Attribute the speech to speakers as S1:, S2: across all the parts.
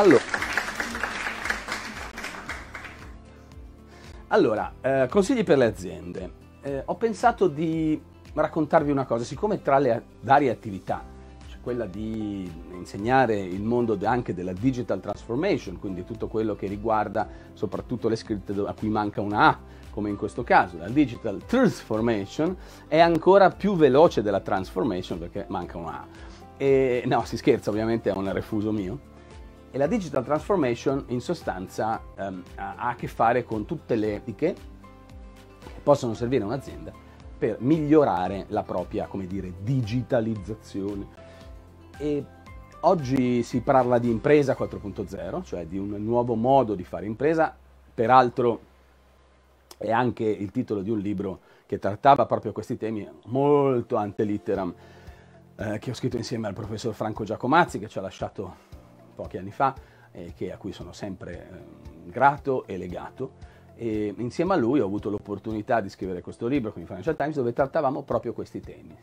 S1: Allora, allora eh, consigli per le aziende. Eh, ho pensato di raccontarvi una cosa, siccome tra le varie attività c'è quella di insegnare il mondo anche della digital transformation, quindi tutto quello che riguarda soprattutto le scritte a cui manca una A, come in questo caso, la digital transformation è ancora più veloce della transformation perché manca una A. E, no, si scherza, ovviamente è un refuso mio. E la digital transformation in sostanza um, ha a che fare con tutte le etiche che possono servire a un'azienda per migliorare la propria, come dire, digitalizzazione. E oggi si parla di impresa 4.0, cioè di un nuovo modo di fare impresa, peraltro è anche il titolo di un libro che trattava proprio questi temi molto ante litteram, eh, che ho scritto insieme al professor Franco Giacomazzi, che ci ha lasciato pochi anni fa, e a cui sono sempre eh, grato e legato e insieme a lui ho avuto l'opportunità di scrivere questo libro con il Financial Times dove trattavamo proprio questi temi.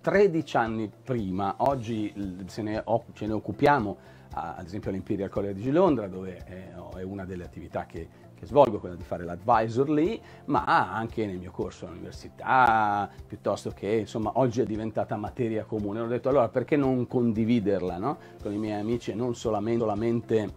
S1: 13 anni prima, oggi ne, ce ne occupiamo ad esempio all'Imperial College di Londra dove è, una delle attività che, che svolgo, quella di fare l'advisor lì, ma anche nel mio corso all'università, piuttosto che insomma oggi è diventata materia comune. Ho detto allora perché non condividerla no? con i miei amici e non solamente, solamente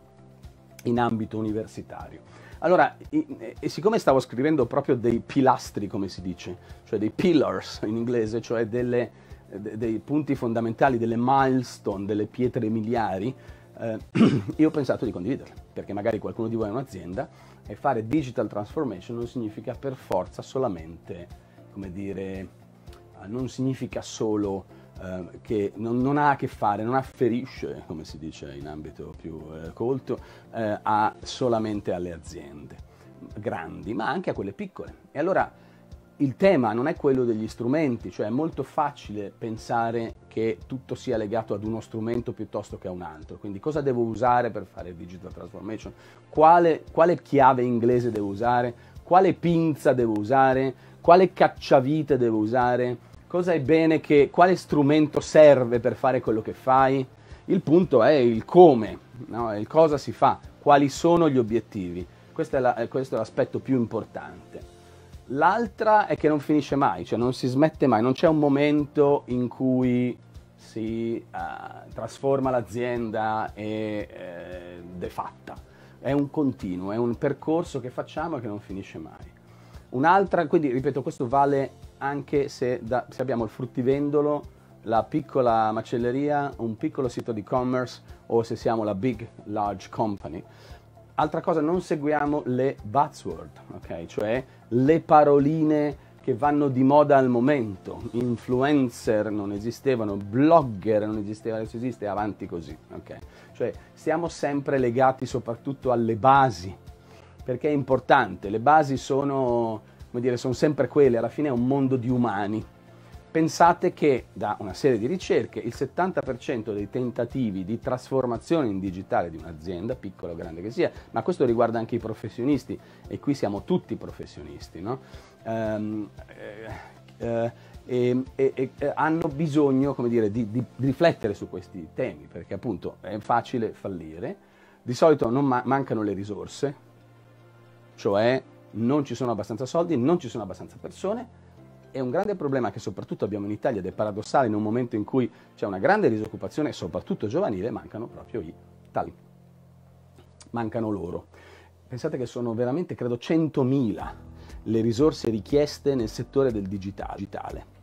S1: in ambito universitario. Allora, e, siccome stavo scrivendo proprio dei pilastri, come si dice, cioè dei pillars in inglese, cioè delle, de, dei punti fondamentali, delle milestone, delle pietre miliari, eh, io ho pensato di condividerle, perché magari qualcuno di voi è un'azienda e fare digital transformation non significa per forza solamente, come dire, non significa solo eh, che non, non, ha a che fare, non afferisce, come si dice in ambito più eh, colto, eh, a, solamente alle aziende grandi, ma anche a quelle piccole. E allora il tema non è quello degli strumenti, cioè è molto facile pensare che tutto sia legato ad uno strumento piuttosto che a un altro. Quindi cosa devo usare per fare digital transformation? Quale, quale chiave inglese devo usare? Quale pinza devo usare? Quale cacciavite devo usare? cosa è bene che, quale strumento serve per fare quello che fai. Il punto è il come, no? il cosa si fa, quali sono gli obiettivi. Questo è, la, questo è l'aspetto più importante. L'altra è che non finisce mai, cioè non si smette mai, non c'è un momento in cui si uh, trasforma l'azienda e eh, defatta. È un continuo, è un percorso che facciamo e che non finisce mai. Un'altra, quindi ripeto, questo vale anche se, da, se abbiamo il fruttivendolo, la piccola macelleria, un piccolo sito di e-commerce o se siamo la big, large company. Altra cosa, non seguiamo le buzzword, ok? Cioè le paroline che vanno di moda al momento. Influencer non esistevano, blogger non esisteva, adesso esiste, avanti così, ok? Cioè siamo sempre legati soprattutto alle basi, perché è importante. Le basi sono come dire, sono sempre quelle, alla fine è un mondo di umani. Pensate che da una serie di ricerche il 70% dei tentativi di trasformazione in digitale di un'azienda, piccola o grande che sia, ma questo riguarda anche i professionisti, e qui siamo tutti professionisti, no? um, eh, eh, eh, hanno bisogno dire, di, di, riflettere su questi temi, perché appunto è facile fallire, di solito non ma- mancano le risorse, cioè non ci sono abbastanza soldi, non ci sono abbastanza persone. È un grande problema che soprattutto abbiamo in Italia ed è paradossale in un momento in cui c'è una grande disoccupazione, soprattutto giovanile, mancano proprio i tali. Mancano loro. Pensate che sono veramente, credo, 100.000 le risorse richieste nel settore del digitale.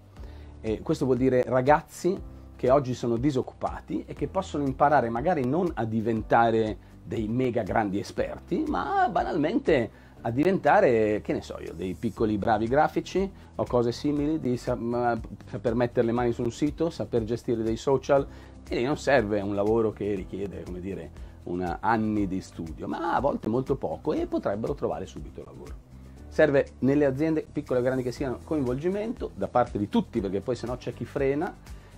S1: E questo vuol dire ragazzi che oggi sono disoccupati e che possono imparare magari non a diventare dei mega grandi esperti, ma banalmente a diventare, che ne so io, dei piccoli bravi grafici o cose simili, di saper mettere le mani su un sito, saper gestire dei social, quindi non serve un lavoro che richiede, come dire, una, anni di studio, ma a volte molto poco e potrebbero trovare subito lavoro. Serve nelle aziende, piccole o grandi che siano, coinvolgimento da parte di tutti, perché poi se no c'è chi frena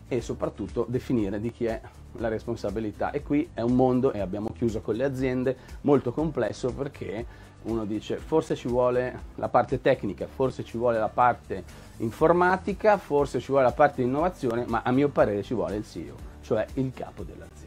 S1: e soprattutto definire di chi è la responsabilità. E qui è un mondo, e abbiamo chiuso con le aziende, molto complesso perché uno dice forse ci vuole la parte tecnica, forse ci vuole la parte informatica, forse ci vuole la parte di innovazione, ma a mio parere ci vuole il CEO, cioè il capo dell'azienda.